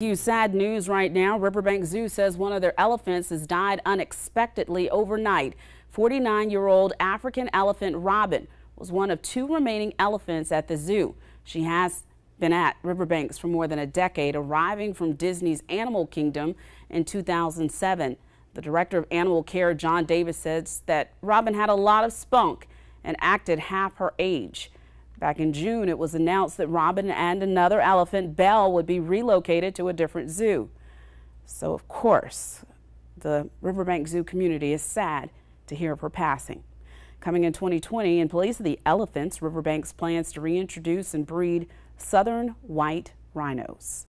You sad news right now. Riverbanks Zoo says one of their elephants has died unexpectedly overnight. 49-year-old African elephant Robin was one of two remaining elephants at the zoo. She has been at Riverbanks for more than a decade, arriving from Disney's Animal Kingdom in 2007. The director of animal care, John Davis, says that Robin had a lot of spunk and acted half her age. Back in June, it was announced that Robin and another elephant, Belle, would be relocated to a different zoo. So, of course, the Riverbanks Zoo community is sad to hear of her passing. Coming in 2020, in place of the elephants, Riverbanks plans to reintroduce and breed southern white rhinos.